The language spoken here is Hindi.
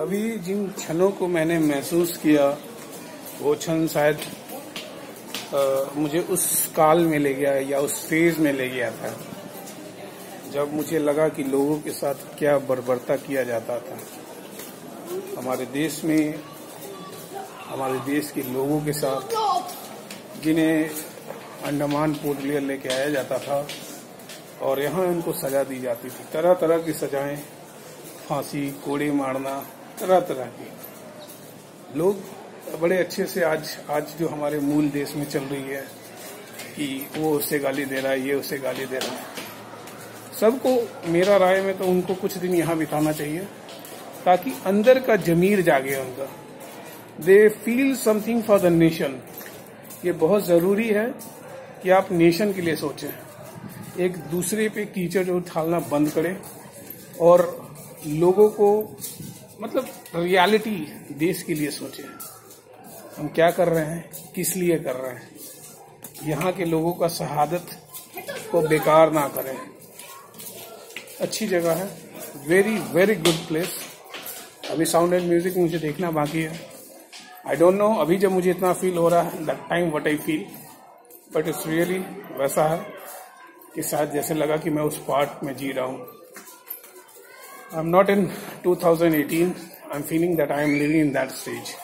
अभी जिन क्षणों को मैंने महसूस किया, वो क्षण शायद मुझे उस काल में ले गया या उस फ़ेज़ में ले गया था, जब मुझे लगा कि लोगों के साथ क्या बर्बरता किया जाता था। हमारे देश में, हमारे देश के लोगों के साथ, जिन्हें अंडमान पोर्ट ब्लेयर लेके आया जाता था, और यहाँ उनको सजा दी जाती थी। तरह तरह की सजाएँ, फांसी, कोड़े मारना तरह तरह की। लोग बड़े अच्छे से आज आज जो हमारे मूल देश में चल रही है कि वो उससे गाली दे रहा है, ये उससे गाली दे रहा है। सबको, मेरा राय में तो उनको कुछ दिन यहाँ बिताना चाहिए, ताकि अंदर का जमीर जागे उनका। They feel something for the nation ये बहुत ज़रूरी है कि आप नेशन के लिए सोचें। एक दूसरे पे कीचड़ उठालना बंद करें और लोगों को मतलब रियलिटी देश के लिए सोचे। हम क्या कर रहे हैं? किस लिए कर रहे हैं? यहाँ के लोगों का शहादत को बेकार ना करें। अच्छी जगह है। वेरी वेरी गुड प्लेस अभी साउंड एंड म्यूज़िक मुझे देखना बाकी है। आई डोंट नो अभी जब मुझे इतना फील हो रहा है that time what I feel but it's really वैसा है कि शायद जैसे लगा कि मैं उस पार्ट में जी रहा हूँ। I'm not in 2018. I'm feeling that I am living in that stage.